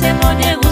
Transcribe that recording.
se moniego